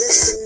listen